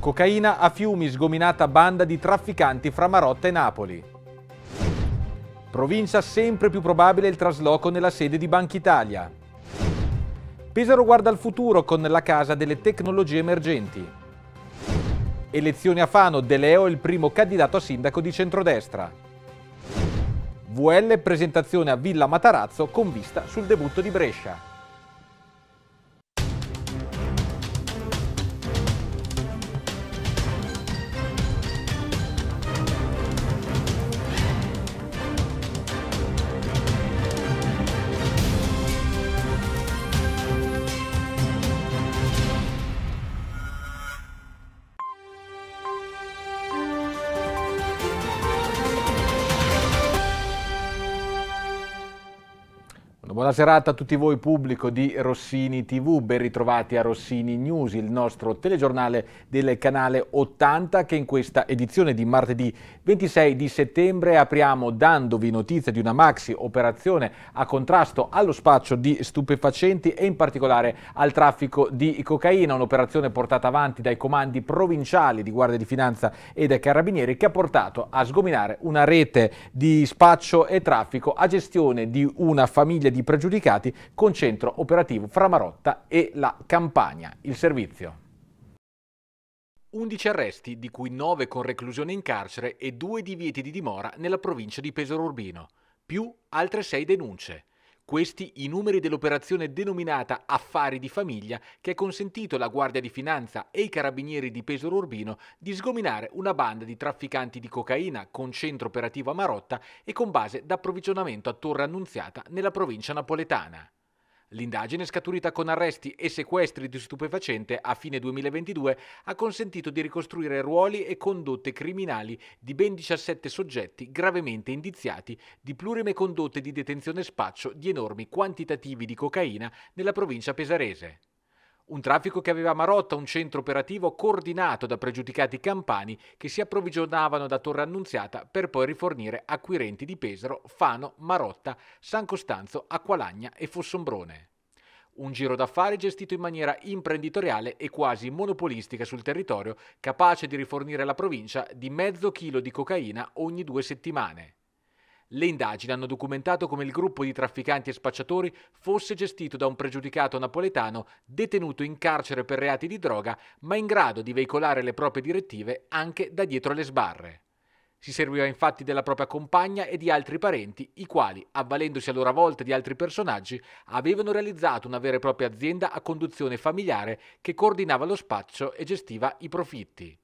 Cocaina a Fiumi, sgominata banda di trafficanti fra Marotta e Napoli. Provincia sempre più probabile il trasloco nella sede di Banca Italia. Pesaro guarda al futuro con la casa delle tecnologie emergenti. Elezioni a Fano, De Leo è il primo candidato a sindaco di centrodestra. VL presentazione a Villa Matarazzo con vista sul debutto di Brescia. Buona serata a tutti voi pubblico di Rossini TV, ben ritrovati a Rossini News, il nostro telegiornale del canale 80 che in questa edizione di martedì 26 di settembre apriamo dandovi notizia di una maxi operazione a contrasto allo spaccio di stupefacenti e in particolare al traffico di cocaina, un'operazione portata avanti dai comandi provinciali di Guardia di Finanza e dai Carabinieri che ha portato a sgominare una rete di spaccio e traffico a gestione di una famiglia di pregiudicati con centro operativo fra Marotta e la Campania. Il servizio. 11 arresti, di cui 9 con reclusione in carcere e 2 divieti di dimora nella provincia di Pesaro Urbino, più altre 6 denunce. Questi i numeri dell'operazione denominata Affari di famiglia che ha consentito alla Guardia di Finanza e i carabinieri di Pesaro Urbino di sgominare una banda di trafficanti di cocaina con centro operativo a Marotta e con base d'approvvigionamento a Torre Annunziata nella provincia napoletana. L'indagine scaturita con arresti e sequestri di stupefacente a fine 2022 ha consentito di ricostruire ruoli e condotte criminali di ben 17 soggetti gravemente indiziati di plurime condotte di detenzione spaccio di enormi quantitativi di cocaina nella provincia pesarese. Un traffico che aveva Marotta un centro operativo coordinato da pregiudicati campani che si approvvigionavano da Torre Annunziata per poi rifornire acquirenti di Pesaro, Fano, Marotta, San Costanzo, Acqualagna e Fossombrone. Un giro d'affari gestito in maniera imprenditoriale e quasi monopolistica sul territorio, capace di rifornire la provincia di mezzo chilo di cocaina ogni due settimane. Le indagini hanno documentato come il gruppo di trafficanti e spacciatori fosse gestito da un pregiudicato napoletano detenuto in carcere per reati di droga, ma in grado di veicolare le proprie direttive anche da dietro le sbarre. Si serviva infatti della propria compagna e di altri parenti, i quali, avvalendosi a loro volta di altri personaggi, avevano realizzato una vera e propria azienda a conduzione familiare che coordinava lo spaccio e gestiva i profitti.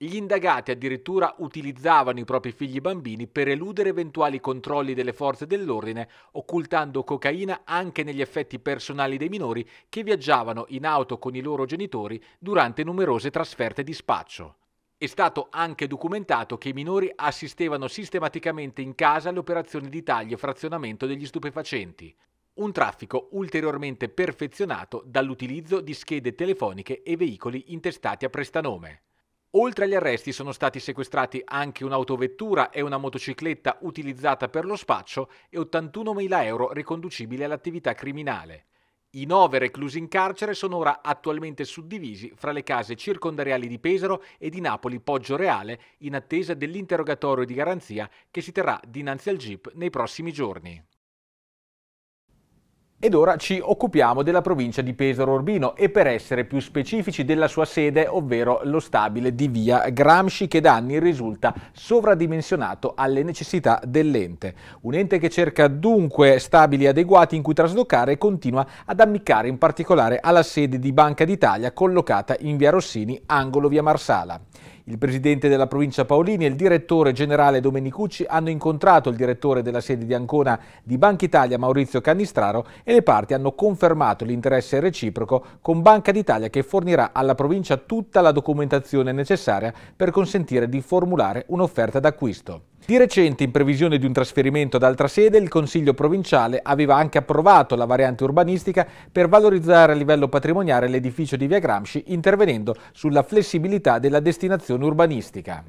Gli indagati addirittura utilizzavano i propri figli bambini per eludere eventuali controlli delle forze dell'ordine, occultando cocaina anche negli effetti personali dei minori che viaggiavano in auto con i loro genitori durante numerose trasferte di spaccio. È stato anche documentato che i minori assistevano sistematicamente in casa alle operazioni di taglio e frazionamento degli stupefacenti. Un traffico ulteriormente perfezionato dall'utilizzo di schede telefoniche e veicoli intestati a prestanome. Oltre agli arresti sono stati sequestrati anche un'autovettura e una motocicletta utilizzata per lo spaccio e 81.000 euro riconducibili all'attività criminale. I nove reclusi in carcere sono ora attualmente suddivisi fra le case circondariali di Pesaro e di Napoli Poggio Reale in attesa dell'interrogatorio di garanzia che si terrà dinanzi al GIP nei prossimi giorni. Ed ora ci occupiamo della provincia di Pesaro Urbino e per essere più specifici della sua sede, ovvero lo stabile di via Gramsci che da anni risulta sovradimensionato alle necessità dell'ente. Un ente che cerca dunque stabili adeguati in cui traslocare e continua ad ammiccare in particolare alla sede di Banca d'Italia collocata in via Rossini, angolo via Marsala. Il presidente della provincia Paolini e il direttore generale Domenicucci hanno incontrato il direttore della sede di Ancona di Banca Italia Maurizio Cannistraro e le parti hanno confermato l'interesse reciproco con Banca d'Italia che fornirà alla provincia tutta la documentazione necessaria per consentire di formulare un'offerta d'acquisto. Di recente, in previsione di un trasferimento ad altra sede, il Consiglio provinciale aveva anche approvato la variante urbanistica per valorizzare a livello patrimoniale l'edificio di Via Gramsci, intervenendo sulla flessibilità della destinazione urbanistica.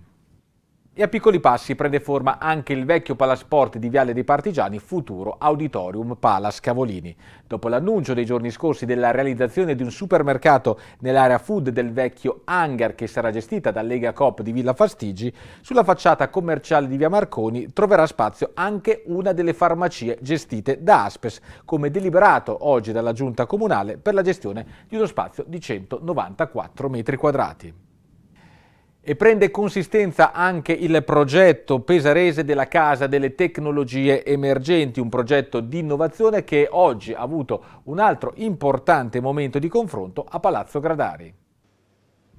E a piccoli passi prende forma anche il vecchio Palasport di Viale dei Partigiani, futuro Auditorium Pala Scavolini. Dopo l'annuncio dei giorni scorsi della realizzazione di un supermercato nell'area food del vecchio hangar che sarà gestita dal Lega Coop di Villa Fastigi, sulla facciata commerciale di Via Marconi troverà spazio anche una delle farmacie gestite da Aspes, come deliberato oggi dalla Giunta Comunale per la gestione di uno spazio di 194 metri quadrati. E prende consistenza anche il progetto pesarese della Casa delle Tecnologie Emergenti, un progetto di innovazione che oggi ha avuto un altro importante momento di confronto a Palazzo Gradari.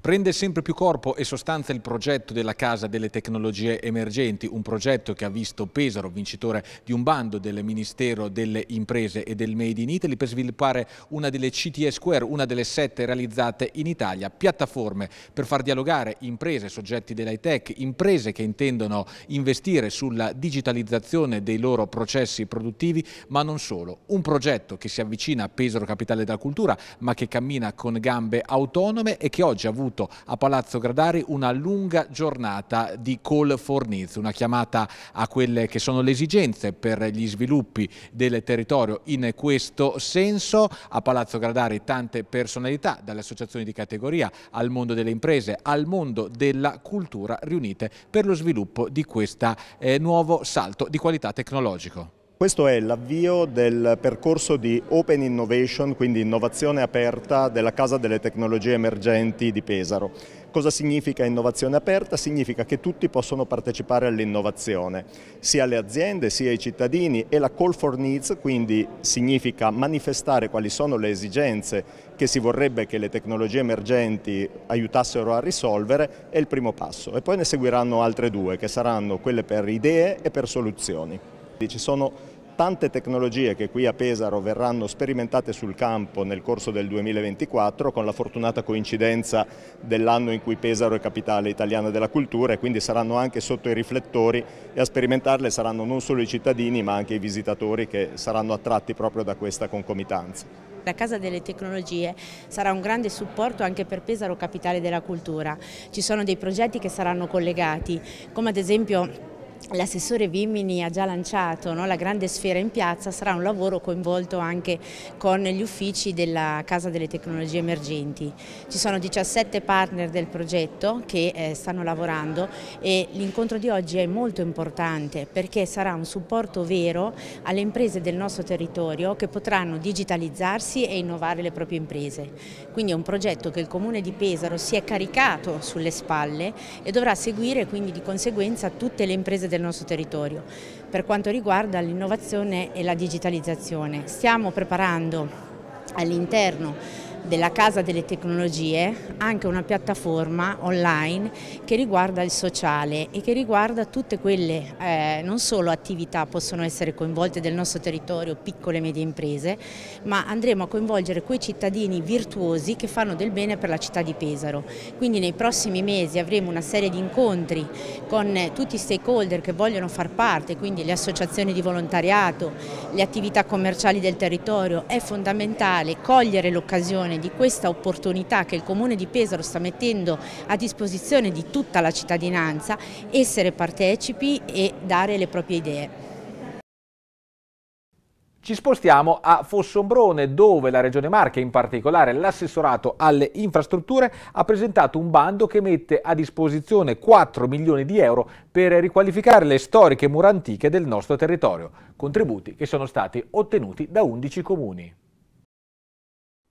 Prende sempre più corpo e sostanza il progetto della Casa delle Tecnologie Emergenti, un progetto che ha visto Pesaro vincitore di un bando del Ministero delle Imprese e del Made in Italy per sviluppare una delle CTE Square, una delle sette realizzate in Italia, piattaforme per far dialogare imprese, soggetti dell'high tech, imprese che intendono investire sulla digitalizzazione dei loro processi produttivi, ma non solo. Un progetto che si avvicina a Pesaro Capitale della Cultura, ma che cammina con gambe autonome e che oggi ha avuto avuto a Palazzo Gradari una lunga giornata di call for needs, una chiamata a quelle che sono le esigenze per gli sviluppi del territorio in questo senso. A Palazzo Gradari tante personalità, dalle associazioni di categoria al mondo delle imprese, al mondo della cultura riunite per lo sviluppo di questo eh, nuovo salto di qualità tecnologico. Questo è l'avvio del percorso di Open Innovation, quindi innovazione aperta della Casa delle Tecnologie Emergenti di Pesaro. Cosa significa innovazione aperta? Significa che tutti possono partecipare all'innovazione, sia le aziende sia i cittadini e la call for needs, quindi significa manifestare quali sono le esigenze che si vorrebbe che le tecnologie emergenti aiutassero a risolvere, è il primo passo. E poi ne seguiranno altre due, che saranno quelle per idee e per soluzioni. Ci sono tante tecnologie che qui a Pesaro verranno sperimentate sul campo nel corso del 2024 con la fortunata coincidenza dell'anno in cui Pesaro è capitale italiana della cultura e quindi saranno anche sotto i riflettori e a sperimentarle saranno non solo i cittadini ma anche i visitatori che saranno attratti proprio da questa concomitanza. La Casa delle Tecnologie sarà un grande supporto anche per Pesaro Capitale della Cultura. Ci sono dei progetti che saranno collegati, come ad esempio L'assessore Vimini ha già lanciato no? la grande sfera in piazza, sarà un lavoro coinvolto anche con gli uffici della Casa delle Tecnologie Emergenti. Ci sono 17 partner del progetto che eh, stanno lavorando e l'incontro di oggi è molto importante perché sarà un supporto vero alle imprese del nostro territorio che potranno digitalizzarsi e innovare le proprie imprese. Quindi è un progetto che il Comune di Pesaro si è caricato sulle spalle e dovrà seguire quindi di conseguenza tutte le imprese del nostro territorio. Per quanto riguarda l'innovazione e la digitalizzazione, stiamo preparando all'interno della Casa delle Tecnologie anche una piattaforma online che riguarda il sociale e che riguarda tutte quelle eh, non solo attività possono essere coinvolte del nostro territorio, piccole e medie imprese, ma andremo a coinvolgere quei cittadini virtuosi che fanno del bene per la città di Pesaro. Quindi nei prossimi mesi avremo una serie di incontri con tutti i stakeholder che vogliono far parte, quindi le associazioni di volontariato, le attività commerciali del territorio. È fondamentale cogliere l'occasione occasione di questa opportunità che il Comune di Pesaro sta mettendo a disposizione di tutta la cittadinanza, essere partecipi e dare le proprie idee. Ci spostiamo a Fossombrone dove la Regione Marche, in particolare l'assessorato alle infrastrutture, ha presentato un bando che mette a disposizione 4 milioni di euro per riqualificare le storiche mura antiche del nostro territorio, contributi che sono stati ottenuti da 11 comuni.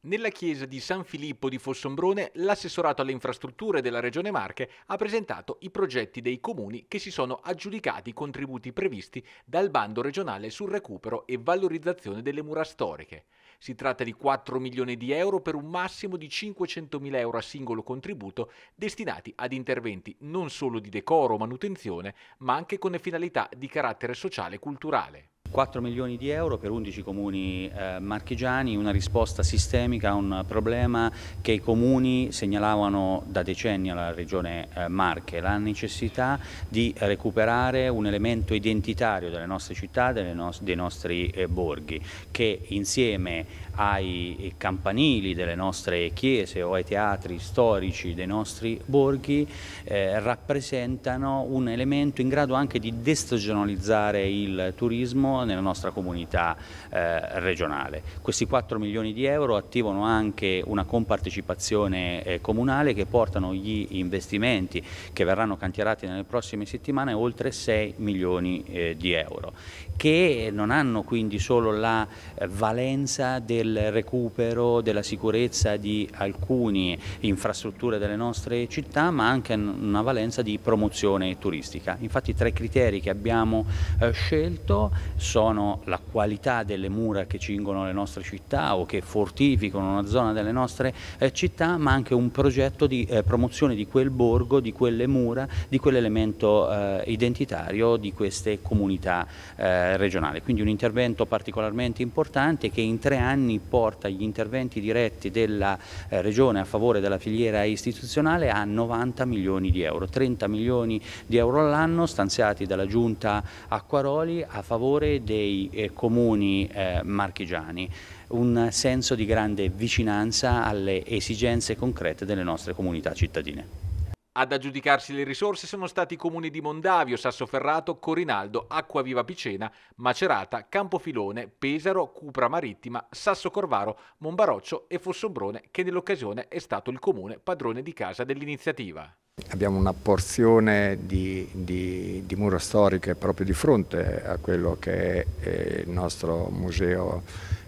Nella chiesa di San Filippo di Fossombrone, l'assessorato alle infrastrutture della Regione Marche ha presentato i progetti dei comuni che si sono aggiudicati i contributi previsti dal bando regionale sul recupero e valorizzazione delle mura storiche. Si tratta di 4 milioni di euro per un massimo di 500 mila euro a singolo contributo destinati ad interventi non solo di decoro o manutenzione, ma anche con finalità di carattere sociale e culturale. 4 milioni di euro per 11 comuni eh, marchigiani, una risposta sistemica a un problema che i comuni segnalavano da decenni alla regione eh, Marche, la necessità di recuperare un elemento identitario delle nostre città, no dei nostri eh, borghi, che insieme ai campanili delle nostre chiese o ai teatri storici dei nostri borghi eh, rappresentano un elemento in grado anche di destagionalizzare il turismo nella nostra comunità eh, regionale. Questi 4 milioni di euro attivano anche una compartecipazione eh, comunale che portano gli investimenti che verranno cantierati nelle prossime settimane oltre 6 milioni eh, di euro che non hanno quindi solo la eh, valenza del recupero della sicurezza di alcune infrastrutture delle nostre città ma anche una valenza di promozione turistica. Infatti tre criteri che abbiamo eh, scelto sono la qualità delle mura che cingono le nostre città o che fortificano una zona delle nostre eh, città ma anche un progetto di promozione di quel borgo, di quelle mura, di quell'elemento identitario di queste comunità eh, regionale, quindi un intervento particolarmente importante che in tre anni porta gli interventi diretti della eh, Regione a favore della filiera istituzionale a 90 milioni di euro, 30 milioni di euro all'anno stanziati dalla Giunta Acquaroli a favore dei eh, comuni eh, marchigiani. Un senso di grande vicinanza alle esigenze concrete delle nostre comunità cittadine. Ad aggiudicarsi le risorse sono stati i comuni di Mondavio, Sassoferrato, Corinaldo, Acquaviva Picena, Macerata, Campofilone, Pesaro, Cupra Marittima, Sasso Corvaro, Monbaroccio e Fossombrone, che nell'occasione è stato il comune padrone di casa dell'iniziativa. Abbiamo una porzione di, di, di, mura storiche proprio di fronte a quello che è il nostro museo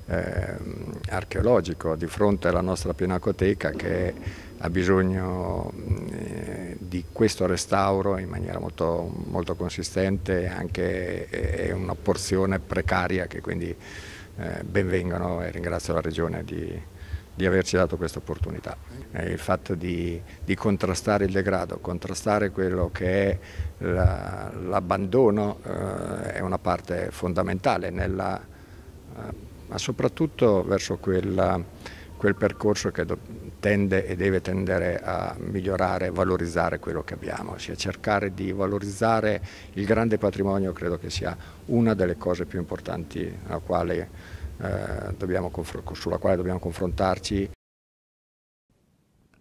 eh, archeologico, di fronte alla nostra pinacoteca che ha bisogno eh, di questo restauro in maniera molto, molto consistente, anche è una porzione precaria che quindi eh, benvengono e ringrazio la Regione di, di averci dato questa opportunità. Eh, il fatto di, di, contrastare il degrado, contrastare quello che è l'abbandono la, eh, è una parte fondamentale, nella, eh, ma soprattutto verso quella, quel percorso che tende e deve tendere a migliorare e valorizzare quello che abbiamo, ossia cercare di valorizzare il grande patrimonio credo che sia una delle cose più importanti quale, eh, sulla quale dobbiamo confrontarci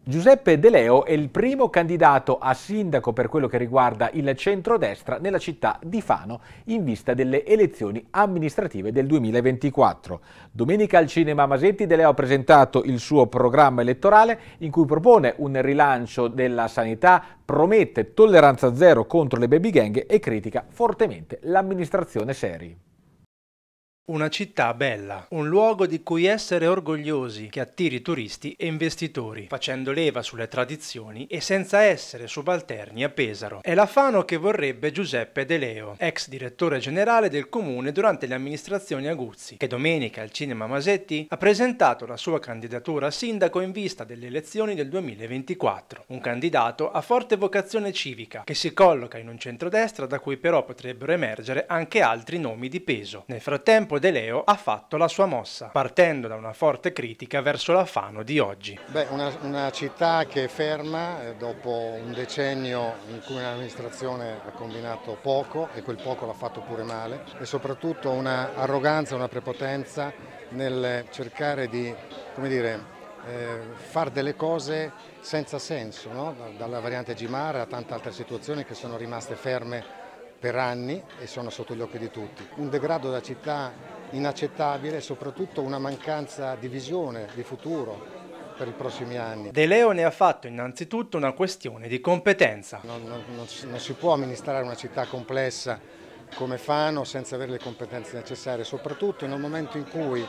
Giuseppe De Leo è il primo candidato a sindaco per quello che riguarda il centrodestra nella città di Fano in vista delle elezioni amministrative del 2024. Domenica al Cinema Masetti De Leo ha presentato il suo programma elettorale in cui propone un rilancio della sanità, promette tolleranza zero contro le baby gang e critica fortemente l'amministrazione Seri. Una città bella, un luogo di cui essere orgogliosi, che attiri turisti e investitori, facendo leva sulle tradizioni e senza essere subalterni a Pesaro. È la Fano che vorrebbe Giuseppe De Leo, ex direttore generale del comune durante le amministrazioni Aguzzi, che domenica al Cinema Masetti ha presentato la sua candidatura a sindaco in vista delle elezioni del 2024. Un candidato a forte vocazione civica, che si colloca in un centrodestra da cui però potrebbero emergere anche altri nomi di peso. Nel frattempo De Leo ha fatto la sua mossa, partendo da una forte critica verso la Fano di oggi. Beh, una, una città che è ferma eh, dopo un decennio in cui l'amministrazione ha combinato poco e quel poco l'ha fatto pure male e soprattutto una arroganza, una prepotenza nel cercare di, come dire, eh, fare delle cose senza senso, no? dalla variante Gimara a tante altre situazioni che sono rimaste ferme per anni e sono sotto gli occhi di tutti. Un degrado della città inaccettabile e soprattutto una mancanza di visione, di futuro per i prossimi anni. De Leo ne ha fatto innanzitutto una questione di competenza. Non, non, non, non si può amministrare una città complessa come Fano senza avere le competenze necessarie, soprattutto in un momento in cui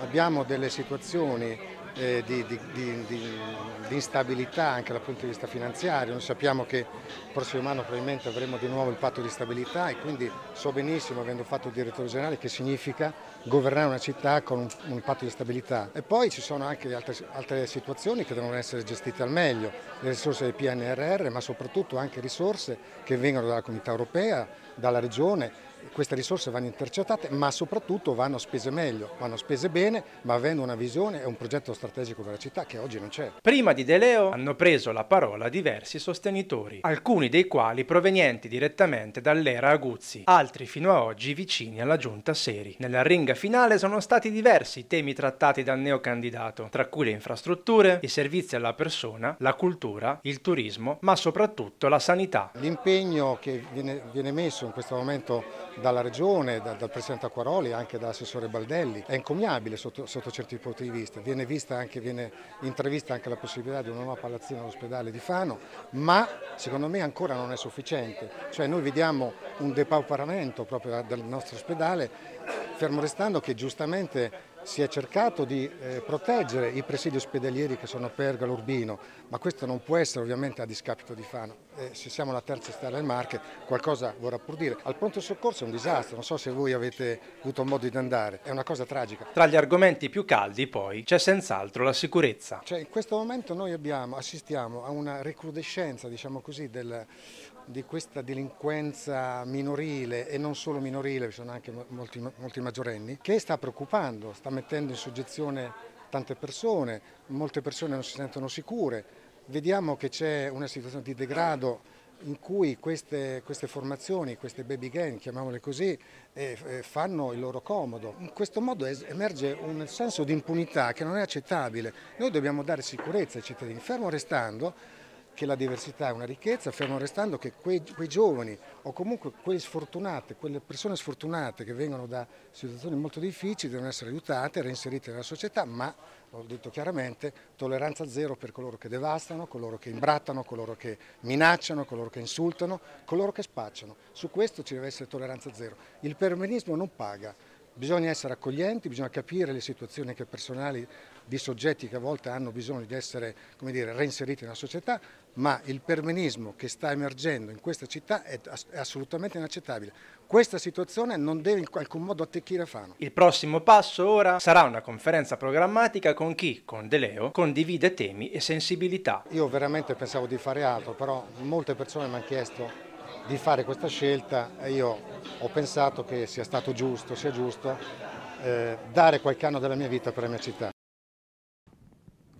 abbiamo delle situazioni eh, di, di, di, di, instabilità anche dal punto di vista finanziario. Noi sappiamo che il prossimo anno probabilmente avremo di nuovo il patto di stabilità e quindi so benissimo, avendo fatto il direttore generale, che significa governare una città con un, un patto di stabilità. E poi ci sono anche altre, altre situazioni che devono essere gestite al meglio, le risorse del PNRR, ma soprattutto anche risorse che vengono dalla comunità europea, dalla regione queste risorse vanno intercettate ma soprattutto vanno spese meglio, vanno spese bene ma avendo una visione e un progetto strategico per la città che oggi non c'è. Prima di De Leo hanno preso la parola diversi sostenitori, alcuni dei quali provenienti direttamente dall'era Aguzzi, altri fino a oggi vicini alla giunta Seri. Nella ringa finale sono stati diversi i temi trattati dal neocandidato, tra cui le infrastrutture, i servizi alla persona, la cultura, il turismo, ma soprattutto la sanità. L'impegno che viene, viene messo in questo momento dalla Regione, da, dal Presidente Acquaroli, anche dall'assessore Baldelli, è encomiabile sotto, sotto, certi punti di vista. Viene, vista anche, viene intrevista anche la possibilità di una nuova palazzina all'ospedale di Fano, ma secondo me ancora non è sufficiente. Cioè noi vediamo un depauperamento proprio del nostro ospedale, fermo restando che giustamente si è cercato di eh, proteggere i presidi ospedalieri che sono a Pergalo Urbino, ma questo non può essere ovviamente a discapito di Fano. Eh, se siamo la terza stella del Marche, qualcosa vorrà pur dire. Al pronto soccorso è un disastro, non so se voi avete avuto modo di andare, è una cosa tragica. Tra gli argomenti più caldi poi c'è senz'altro la sicurezza. Cioè, in questo momento noi abbiamo, assistiamo a una recrudescenza diciamo così, del, di questa delinquenza minorile e non solo minorile, ci sono anche molti, molti maggiorenni, che sta preoccupando, sta mettendo in soggezione tante persone, molte persone non si sentono sicure, vediamo che c'è una situazione di degrado in cui queste, queste, formazioni, queste baby gang, chiamiamole così, eh, eh fanno il loro comodo. In questo modo emerge un senso di impunità che non è accettabile. Noi dobbiamo dare sicurezza ai cittadini, fermo restando che la diversità è una ricchezza, fermo restando che quei, quei giovani o comunque quelle sfortunate, quelle persone sfortunate che vengono da situazioni molto difficili devono essere aiutate, reinserite nella società, ma, l'ho detto chiaramente, tolleranza zero per coloro che devastano, coloro che imbrattano, coloro che minacciano, coloro che insultano, coloro che spacciano. Su questo ci deve essere tolleranza zero. Il permenismo non paga, bisogna essere accoglienti, bisogna capire le situazioni anche personali di soggetti che a volte hanno bisogno di essere dire, reinseriti nella società, ma il permenismo che sta emergendo in questa città è, assolutamente inaccettabile. Questa situazione non deve in qualche modo attecchire Fano. Il prossimo passo ora sarà una conferenza programmatica con chi, con De Leo, condivide temi e sensibilità. Io veramente pensavo di fare altro, però molte persone mi hanno chiesto di fare questa scelta e io ho pensato che sia stato giusto, sia giusto eh, dare qualche anno della mia vita per la mia città.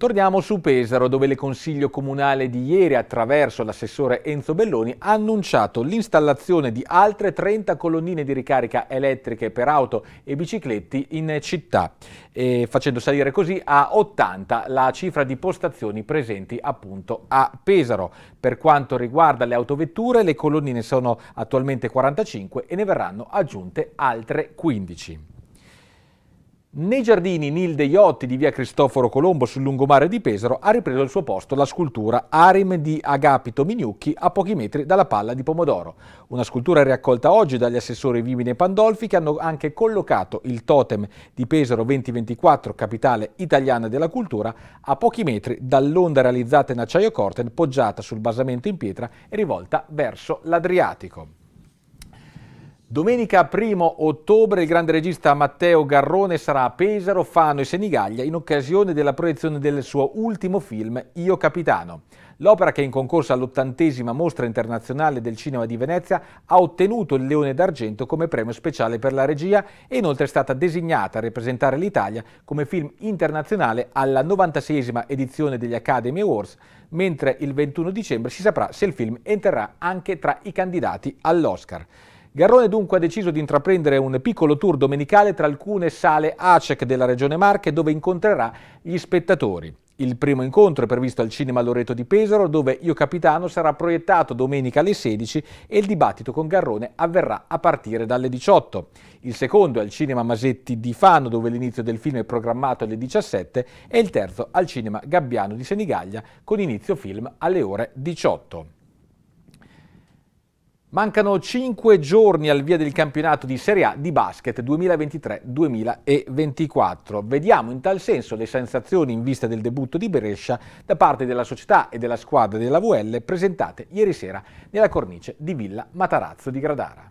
Torniamo su Pesaro, dove il Consiglio Comunale di ieri, attraverso l'assessore Enzo Belloni, ha annunciato l'installazione di altre 30 colonnine di ricarica elettriche per auto e bicicletti in città, facendo salire così a 80 la cifra di postazioni presenti appunto a Pesaro. Per quanto riguarda le autovetture, le colonnine sono attualmente 45 e ne verranno aggiunte altre 15. Nei giardini Nilde Iotti di via Cristoforo Colombo sul lungomare di Pesaro ha ripreso il suo posto la scultura Arim di Agapito Mignucchi a pochi metri dalla palla di Pomodoro. Una scultura riaccolta oggi dagli assessori Vimine e Pandolfi che hanno anche collocato il totem di Pesaro 2024, capitale italiana della cultura, a pochi metri dall'onda realizzata in acciaio corten poggiata sul basamento in pietra e rivolta verso l'Adriatico. Domenica 1 ottobre il grande regista Matteo Garrone sarà a Pesaro, Fano e Senigallia in occasione della proiezione del suo ultimo film Io Capitano. L'opera che è in concorso all'ottantesima mostra internazionale del cinema di Venezia ha ottenuto il Leone d'Argento come premio speciale per la regia e inoltre è stata designata a rappresentare l'Italia come film internazionale alla 96esima edizione degli Academy Awards, mentre il 21 dicembre si saprà se il film entrerà anche tra i candidati all'Oscar. Garrone dunque ha deciso di intraprendere un piccolo tour domenicale tra alcune sale ACEC della Regione Marche dove incontrerà gli spettatori. Il primo incontro è previsto al Cinema Loreto di Pesaro, dove Io Capitano sarà proiettato domenica alle 16 e il dibattito con Garrone avverrà a partire dalle 18. Il secondo è al Cinema Masetti di Fano, dove l'inizio del film è programmato alle 17, e il terzo al Cinema Gabbiano di Senigallia, con inizio film alle ore 18. Mancano 5 giorni al via del campionato di Serie A di basket 2023-2024. Vediamo in tal senso le sensazioni in vista del debutto di Brescia da parte della società e della squadra della VL presentate ieri sera nella cornice di Villa Matarazzo di Gradara.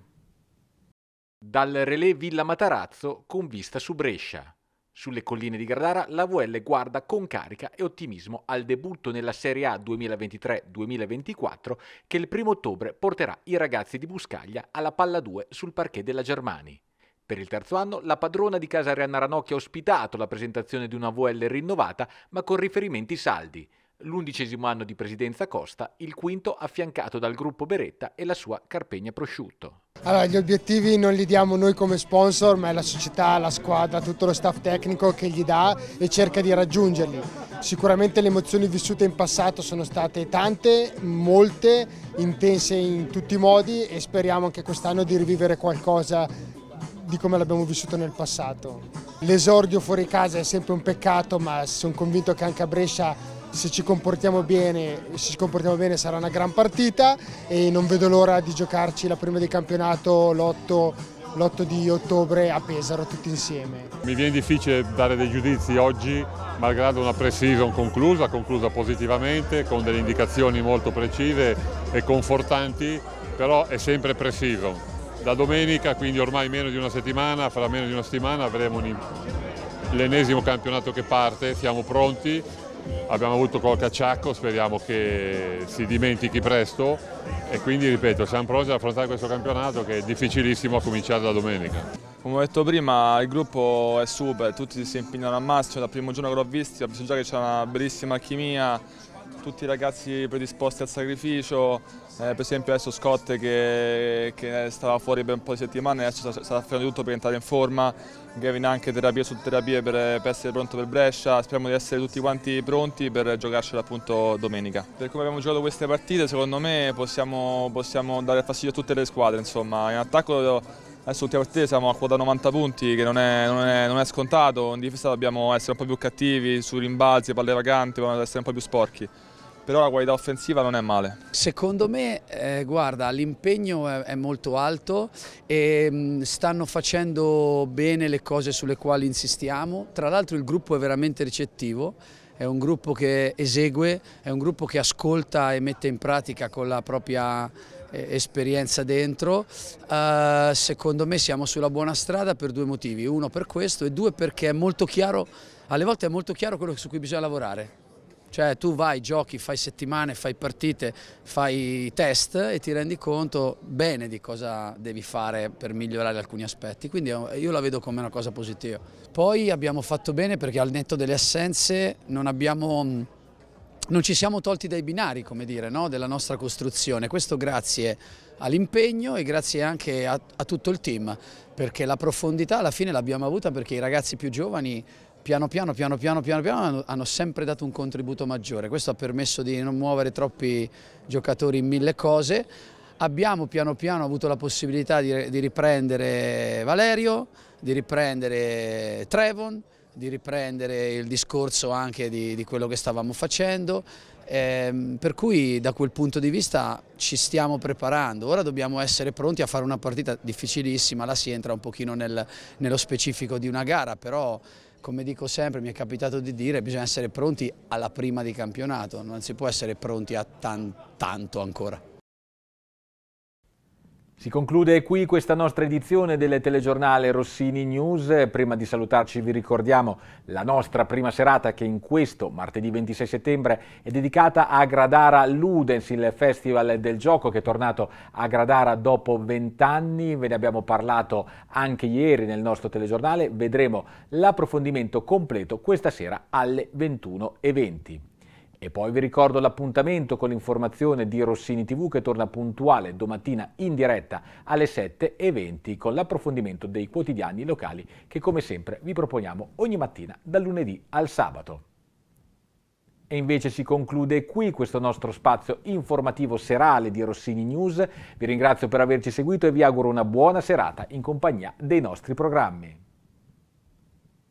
Dal relè Villa Matarazzo con vista su Brescia. Sulle colline di Gradara la VL guarda con carica e ottimismo al debutto nella Serie A 2023-2024 che il primo ottobre porterà i ragazzi di Buscaglia alla palla 2 sul parquet della Germani. Per il terzo anno la padrona di casa Arianna Ranocchi ha ospitato la presentazione di una VL rinnovata ma con riferimenti saldi l'undicesimo anno di presidenza Costa, il quinto affiancato dal gruppo Beretta e la sua Carpegna Prosciutto. Allora, gli obiettivi non li diamo noi come sponsor, ma è la società, la squadra, tutto lo staff tecnico che gli dà e cerca di raggiungerli. Sicuramente le emozioni vissute in passato sono state tante, molte, intense in tutti i modi e speriamo anche quest'anno di rivivere qualcosa di come l'abbiamo vissuto nel passato. L'esordio fuori casa è sempre un peccato, ma sono convinto che anche a Brescia se ci comportiamo bene, se ci comportiamo bene sarà una gran partita e non vedo l'ora di giocarci la prima di campionato l'8 di ottobre a Pesaro tutti insieme. Mi viene difficile dare dei giudizi oggi, malgrado una pre-season conclusa, conclusa positivamente, con delle indicazioni molto precise e confortanti, però è sempre pre-season. Da domenica, quindi ormai meno di una settimana, fra meno di una settimana avremo l'ennesimo campionato che parte, siamo pronti abbiamo avuto qualche acciacco, speriamo che si dimentichi presto e quindi ripeto siamo pronti ad affrontare questo campionato che è difficilissimo a cominciare da domenica. Come ho detto prima il gruppo è super, tutti si impegnano al massimo, dal primo giorno che l'ho visto ho visto già che c'è una bellissima alchimia, tutti i ragazzi predisposti al sacrificio, eh, per esempio adesso Scott che, che, stava fuori per un po' di settimane, adesso sta, sta facendo tutto per entrare in forma, Gavin anche terapie su terapie per, per, essere pronto per Brescia, speriamo di essere tutti quanti pronti per giocarcela appunto domenica. Per come abbiamo giocato queste partite secondo me possiamo, possiamo dare fastidio a tutte le squadre, insomma. In attacco Adesso l'ultima partita siamo a quota 90 punti che non è, non, è, non è, scontato, in difesa dobbiamo essere un po' più cattivi, sui rimbalzi, palle vaganti, dobbiamo essere un po' più sporchi però la qualità offensiva non è male. Secondo me, eh, guarda, l'impegno è, è, molto alto e mh, mm, stanno facendo bene le cose sulle quali insistiamo. Tra l'altro il gruppo è veramente ricettivo, è un gruppo che esegue, è un gruppo che ascolta e mette in pratica con la propria eh, esperienza dentro. Uh, secondo me siamo sulla buona strada per due motivi, uno per questo e due perché è molto chiaro, alle volte è molto chiaro quello su cui bisogna lavorare. Cioè tu vai, giochi, fai settimane, fai partite, fai test e ti rendi conto bene di cosa devi fare per migliorare alcuni aspetti, quindi io la vedo come una cosa positiva. Poi abbiamo fatto bene perché al netto delle assenze non abbiamo non ci siamo tolti dai binari, come dire, no? della nostra costruzione. Questo grazie all'impegno e grazie anche a, a, tutto il team, perché la profondità alla fine l'abbiamo avuta perché i ragazzi più giovani piano piano, piano piano, piano piano hanno, sempre dato un contributo maggiore. Questo ha permesso di non muovere troppi giocatori in mille cose. Abbiamo piano piano avuto la possibilità di, di riprendere Valerio, di riprendere Trevon, di riprendere il discorso anche di, di quello che stavamo facendo, eh, per cui da quel punto di vista ci stiamo preparando, ora dobbiamo essere pronti a fare una partita difficilissima, là si entra un pochino nel, nello specifico di una gara, però come dico sempre, mi è capitato di dire, bisogna essere pronti alla prima di campionato, non si può essere pronti a tan, tanto ancora. Si conclude qui questa nostra edizione del telegiornale Rossini News. Prima di salutarci vi ricordiamo la nostra prima serata che in questo martedì 26 settembre è dedicata a Gradara Ludens, il festival del gioco che è tornato a Gradara dopo vent'anni. Ve ne abbiamo parlato anche ieri nel nostro telegiornale. Vedremo l'approfondimento completo questa sera alle 21.20. E poi vi ricordo l'appuntamento con l'informazione di Rossini TV che torna puntuale domattina in diretta alle 7.20 con l'approfondimento dei quotidiani locali che come sempre vi proponiamo ogni mattina dal lunedì al sabato. E invece si conclude qui questo nostro spazio informativo serale di Rossini News. Vi ringrazio per averci seguito e vi auguro una buona serata in compagnia dei nostri programmi.